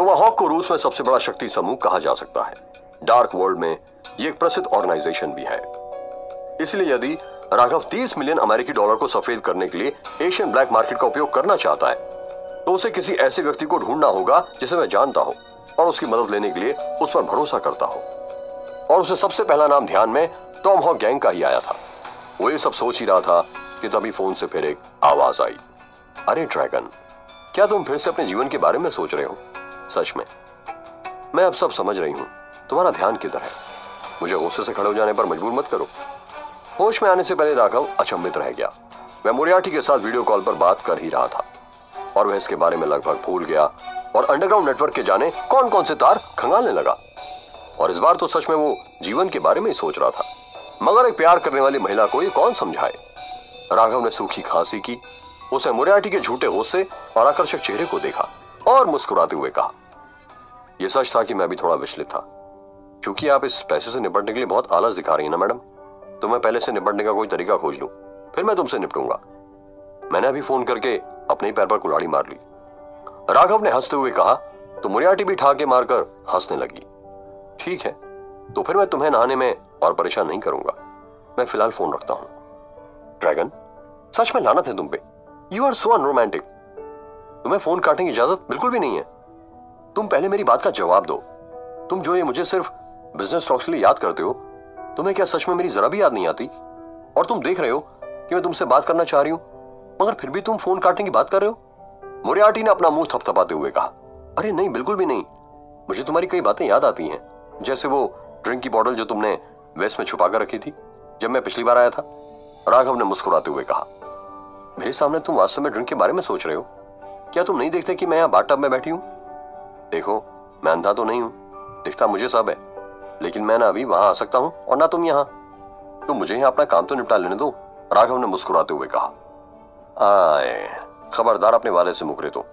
Tomahawk को रूस में सबसे बड़ा शक्ति समूह कहा जा सकता है। डार्क वर्ल्ड में ये एक प्रसिद्ध ऑर्गेनाइजेशन भी है। इसलिए यदि राघव 30 मिलियन अमेरिकी डॉलर को सफ़ेद करने के लिए एशियन ब्लैक मार्केट का उपयोग करना चाहता है तो उसे किसी ऐसे व्यक्ति को ढूंढना होगा जिसे मैं जानता हूँ और उसकी मदद लेने के लिए उस पर भरोसा करता हूँ। और उसे सबसे पहला नाम ध्यान में टॉम हॉक गैंग का ही आया था। वो ये सब सोच ही रहा था कि तभी फ़ोन से फिर एक आवाज़ आई। अरे ड्रैगन, क्या तुम फिर से अपने जीवन के बारे में सोच रहे हो? सच में। मैं अब सब समझ रही हूँ। तुम्हारा ध्यान किधर है? मुझे गुस्से से खड़े हो जाने पर मजबूर मत करो। होश में आने से पहले राघव अचंभित रह गया। मैं मोरियाटी के साथ वीडियो कॉल पर बात कर ही रहा था। और वह इसके बारे में लगभग भूल गया। और अंडरग्राउंड नेटवर्क के जाने कौन कौन से तार खंगालने लगा। और इस बार तो सच में वो जीवन के बारे में ही सोच रहा था। मगर एक प्यार करने वाली महिला को ये कौन समझाए? राघव ने सूखी खांसी की। उसे मुरियाटी के झूठे होसे और आकर्षक चेहरे को देखा और मुस्कुराते हुए कहा यह सच था कि मैं भी थोड़ा विचलित था। क्योंकि आप इस पैसे से निपटने के लिए बहुत आलस दिखा रही हैं ना, मैडम? तो मैं पहले से निपटने का कोई तरीका खोज लूँ, फिर मैं तुमसे निपटूँगा। मैंने अभी फ़ोन करके अपने ही पैर पर कुलाड़ी मार ली। राघव ने हँसते हुए कहा तो मुरियाटी भी ठाके मारकर हंसने लगी। ठीक है तो फिर मैं तुम्हें नहाने में और परेशान नहीं करूँगा। मैं फ़िलहाल फ़ोन रखता हूँ। ड्रैगन, सच में लाना थे तुम पे। यू आर सो अनरोमांटिक तुम्हें फ़ोन काटने की इजाज़त बिल्कुल भी नहीं है। तुम पहले मेरी बात का जवाब दो। तुम जो ये मुझे सिर्फ़ बिज़नेस टॉक्स के लिए याद करते हो, तुम्हें क्या सच में मेरी जरा भी याद नहीं आती? और तुम देख रहे हो कि मैं तुमसे बात करना चाह रही हूँ, मगर फिर भी तुम फ़ोन काटने की बात कर रहे हो? मोरियाटी ने अपना मुँह थपथपाते हुए कहा, अरे नहीं, बिल्कुल भी नहीं। मुझे तुम्हारी कई बातें याद आती हैं, जैसे वो ड्रिंक की बॉटल जो तुमने वेस्ट में छुपा कर रखी थी, जब मैं पिछली बार आया था। राघव ने मुस्कुराते हुए कहा, मेरे सामने तुम वास्तव में ड्रिंक के बारे में सोच रहे हो? क्या तुम नहीं देखते कि मैं यहाँ बाटअब में बैठी हूँ? देखो, मैं अंधा तो नहीं हूँ। दिखता मुझे सब है। लेकिन मैं ना अभी वहाँ आ सकता हूँ और ना तुम यहाँ। तुम मुझे यहाँ अपना काम तो निपटा लेने दो, राघव ने मुस्कुराते हुए कहा। आए, खबरदार अपने वाले से मुकरे तो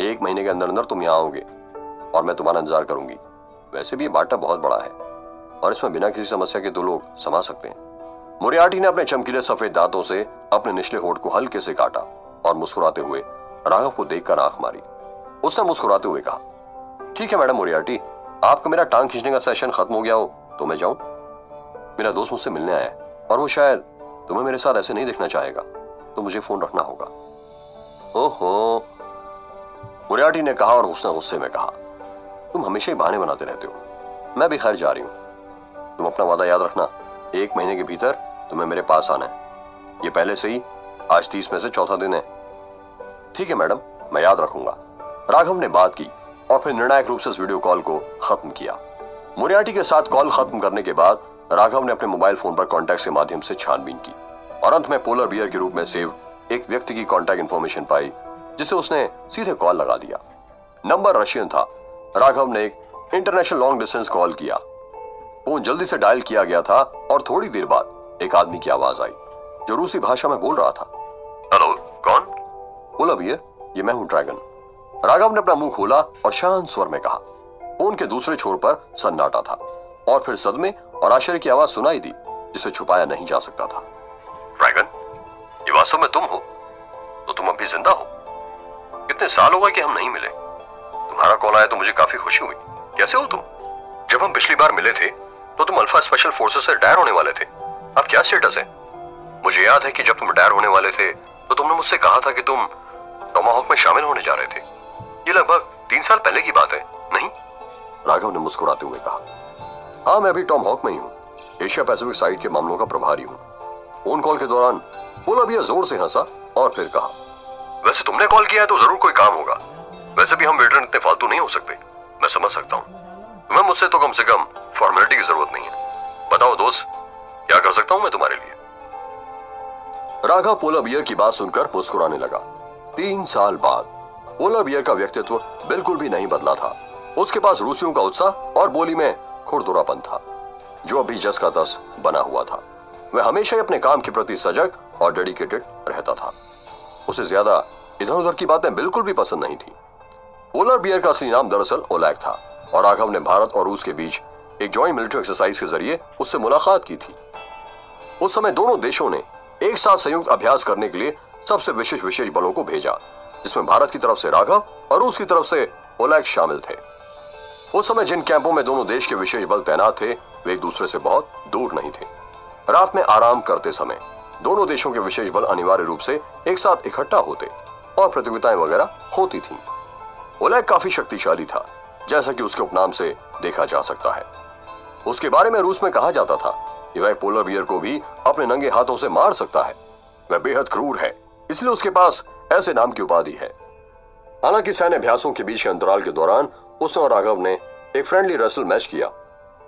एक महीने के अंदर अंदर तुम यहाँ आओगे और मैं तुम्हारा इंतज़ार करूँगी। वैसे भी ये बाटा बहुत बड़ा है और इसमें बिना किसी समस्या के दो लोग समा सकते हैं। मुरियाटी ने अपने चमकीले सफ़ेद दांतों से अपने निचले होठ को हल्के से काटा और मुस्कुराते हुए राघव को देखकर आँख मारी। उसने मुस्कुराते हुए कहा ठीक है, मैडम मुरियाटी आपका मेरा टांग खींचने का सेशन खत्म हो गया हो तो मैं जाऊँ? मेरा दोस्त मुझसे मिलने आया और वो शायद तुम्हें मेरे साथ ऐसे नहीं देखना चाहेगा तो मुझे फ़ोन रखना होगा। ओहो। मुरियाटी ने कहा और उसने गुस्से में कहा, तुम हमेशा ही बहाने बनाते रहते हो। मैं भी खैर जा रही हूँ। तुम अपना वादा याद रखना, एक महीने के भीतर तुम्हें मेरे पास आना है। ये पहले से ही, आज तीस में से चौथा दिन है। ठीक है, मैडम, मैं याद रखूँगा। राघव ने बात की। और फिर निर्णायक रूप से इस वीडियो कॉल को खत्म किया। मुरियाटी के साथ कॉल खत्म करने के बाद, राघव ने अपने मोबाइल फ़ोन पर कॉन्टैक्ट के माध्यम से छानबीन की और अंत में पोलर बियर के रूप में सेव एक व्यक्ति की कॉन्टैक्ट इन्फॉर्मेशन पाई, जिसे उसने सीधे कॉल लगा दिया। नंबर रशियन था। राघव ने एक इंटरनेशनल लॉन्ग डिस्टेंस कॉल किया। फ़ोन जल्दी से डायल किया गया था और थोड़ी देर बाद एक आदमी की आवाज़ आई, जो रूसी भाषा में बोल रहा था। हेलो कौन? बोला, भैया, ये मैं हूँ ड्रैगन राघव ने अपना मुँह खोला और शांत स्वर में कहा फ़ोन के दूसरे छोर पर सन्नाटा था और फिर सदमे और आश्चर्य की आवाज़ सुनाई दी, जिसे छुपाया नहीं जा सकता था। ड्रैगन ये वास्तव में तुम हो तो तुम अभी ज़िंदा हो। कितने साल हो गए कि हम नहीं मिले। तुम्हारा कॉल आया तो मुझे काफ़ी खुशी हुई। कैसे हो तुम? जब हम पिछली बार मिले थे तो तुम अल्फ़ा स्पेशल फोर्सेस से रिटायर होने वाले थे। अब क्या स्टेटस है? मुझे याद है कि जब तुम रिटायर होने वाले थे तो तुमने मुझसे कहा था कि तुम टोमाहॉक में शामिल होने जा रहे थे। ये लगभग तीन साल पहले की बात है, नहीं? राघव ने मुस्कुराते हुए कहा हाँ मैं अभी टॉम हॉक में ही हूँ। एशिया पैसिफिक साइड के मामलों का प्रभारी हूँ। फ़ोन कॉल के दौरान बोला भी ज़ोर से हंसा और फिर कहा, वैसे तुमने कॉल किया है तो ज़रूर कोई काम होगा। वैसे भी हम वेटरन इतने फालतू नहीं हो सकते। मैं समझ सकता हूँ। तुम्हें मुझसे तो कम से कम फॉर्मेलिटी की ज़रूरत नहीं है। बताओ दोस्त, क्या कर सकता हूँ मैं तुम्हारे लिए? राघव पोला बियर की बात सुनकर मुस्कुराने लगा। तीन साल बाद पोला बियर का व्यक्तित्व बिल्कुल भी नहीं बदला था। उसके पास रूसियों का उत्साह और बोली में खुरदुरापन था, जो अभी जस का तस बना हुआ था। वह हमेशा ही अपने काम के प्रति सजग और डेडिकेटेड रहता था। उसे ज़्यादा इधर उधर की बातें बिल्कुल भी पसंद नहीं थी। पोलर बियर का असली नाम दरअसल ओलैक था, और राघव ने भारत और रूस के बीच एक ज्वाइंट मिलिट्री एक्सरसाइज के ज़रिए उससे मुलाकात की थी। उस समय दोनों देशों ने एक साथ संयुक्त अभ्यास करने के लिए सबसे विशेष विशेष बलों को भेजा। जिसमें भारत की तरफ़ से राघव और रूस की तरफ़ से ओलैक शामिल थे। उस समय जिन कैंपों में दोनों देश के विशेष बल तैनात थे, वे एक दूसरे से बहुत दूर नहीं थे। रात में आराम करते समय दोनों देशों के विशेष बल अनिवार्य रूप से एक साथ इकट्ठा होते और प्रतियोगिताएँ वगैरह होती थीं। ओलेग काफ़ी शक्तिशाली था, जैसा कि उसके उपनाम से देखा जा सकता है। उसके बारे में रूस में कहा जाता था कि वह पोलर बियर को भी अपने नंगे हाथों से मार सकता है। वह बेहद क्रूर है, इसलिए उसके पास ऐसे नाम की उपाधि है। हालाँकि सैन्य अभ्यासों के बीच के अंतराल के दौरान उसने और राघव ने एक फ्रेंडली रेसल मैच किया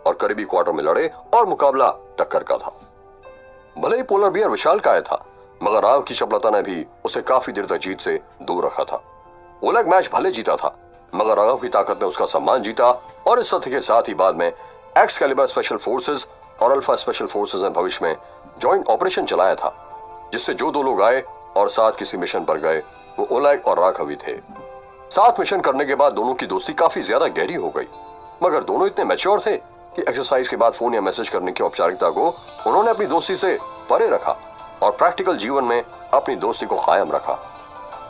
और करीबी क्वार्टर में लड़े और मुकाबला टक्कर का था। भले ही पोलर बियर विशाल काय था, मगर राघव की चपलता ने भी उसे काफ़ी देर तक जीत से दूर रखा था। ओलग मैच भले जीता था, मगर राघव की ताकत ने उसका सम्मान जीता और इस सत्य के साथ ही बाद में एक्स कैलिबर स्पेशल फोर्सेज और अल्फ़ा स्पेशल फोर्सेज ने भविष्य में ज्वाइंट ऑपरेशन चलाया था, जिससे जो दो लोग आए और साथ किसी मिशन पर गए। वो ओलैग और राघवी थे। साथ मिशन करने के बाद दोनों की दोस्ती काफ़ी ज़्यादा गहरी हो गई। मगर दोनों इतने मेच्योर थे कि एक्सरसाइज के बाद फ़ोन या मैसेज करने की औपचारिकता को उन्होंने अपनी दोस्ती से परे रखा और प्रैक्टिकल जीवन में अपनी दोस्ती को कायम रखा।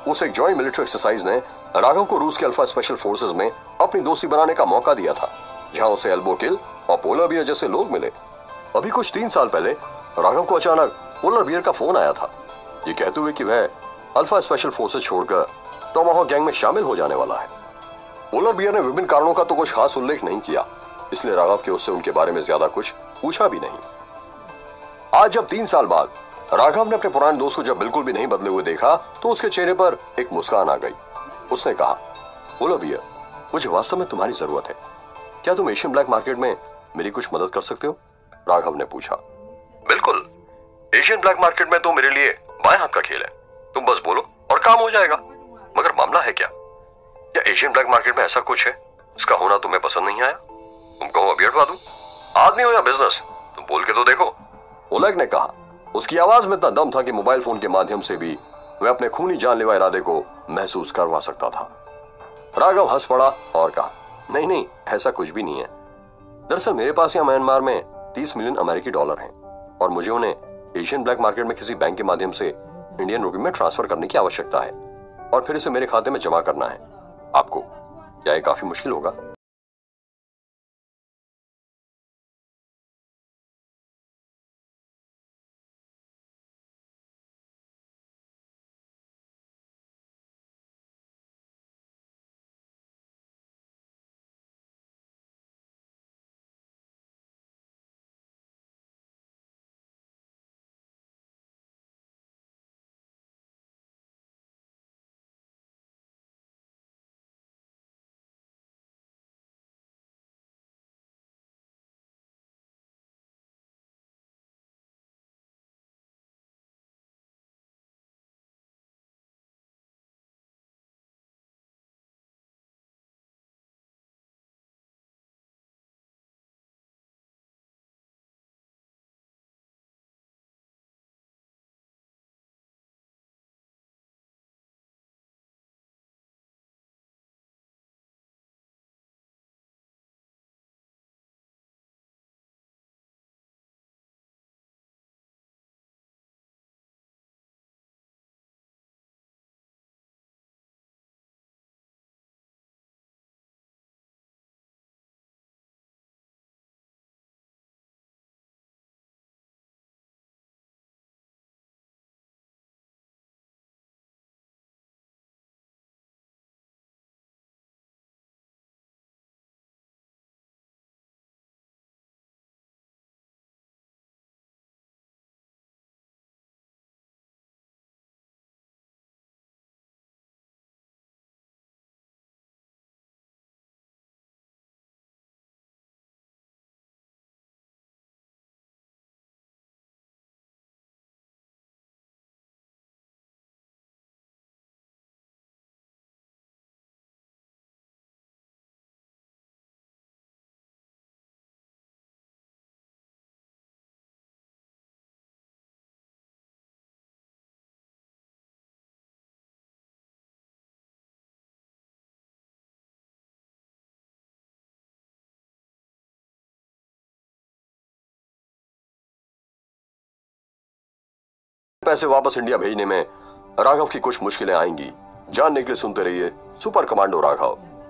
उस एक ज्वाइंट मिलिट्री एक्सरसाइज ने राघव को रूस के अल्फ़ा स्पेशल फोर्सेज में अपनी दोस्ती बनाने का मौका दिया था, जहाँ उसे एल्बो किल और पोलर बियर जैसे लोग मिले। अभी कुछ तीन साल पहले राघव को अचानक पोलर बियर का फ़ोन आया था। ये कहते हुए कि वह अल्फ़ा स्पेशल फोर्सेज छोड़कर टोमाहो गैंग में शामिल हो जाने वाला है। पोलर बियर ने विभिन्न कारणों का तो कुछ खास उल्लेख नहीं किया, इसलिए राघव के उससे उनके बारे में ज़्यादा कुछ पूछा भी नहीं। आज जब तीन साल बाद राघव ने अपने पुराने दोस्त को जब बिल्कुल भी नहीं बदले हुए देखा तो उसके चेहरे पर एक मुस्कान आ गई। उसने कहा बोलो बियर मुझे वास्तव में तुम्हारी ज़रूरत है। क्या तुम एशियन ब्लैक मार्केट में मेरी कुछ मदद कर सकते हो? राघव ने पूछा। बिल्कुल। एशियन ब्लैक मार्केट में तो मेरे लिए बाएँ हाथ का खेल है। तुम बस बोलो और काम हो जाएगा। मगर मामला है क्या? या एशियन ब्लैक मार्केट में ऐसा कुछ है? इसका होना तुम्हें पसंद नहीं आया? तुम कहो अभी हटवा दू। आदमी हो या बिज़नेस तुम बोल के तो देखो। ओलेग ने कहा, उसकी आवाज़ में इतना दम था कि मोबाइल फ़ोन के माध्यम से भी वह अपने खूनी जानलेवा इरादे को महसूस करवा सकता था। राघव हंस पड़ा और कहा, नहीं नहीं, ऐसा कुछ भी नहीं है। दरअसल मेरे पास यहाँ म्यांमार में तीस मिलियन अमेरिकी डॉलर हैं और मुझे उन्हें एशियन ब्लैक मार्केट में किसी बैंक के माध्यम से इंडियन रुपी में ट्रांसफ़र करने की आवश्यकता है। और फिर इसे मेरे खाते में जमा करना है। आपको क्या ये काफ़ी मुश्किल होगा? पैसे वापस इंडिया भेजने में राघव की कुछ मुश्किलें आएँगी। जानने के लिए सुनते रहिए, सुपर कमांडो राघव।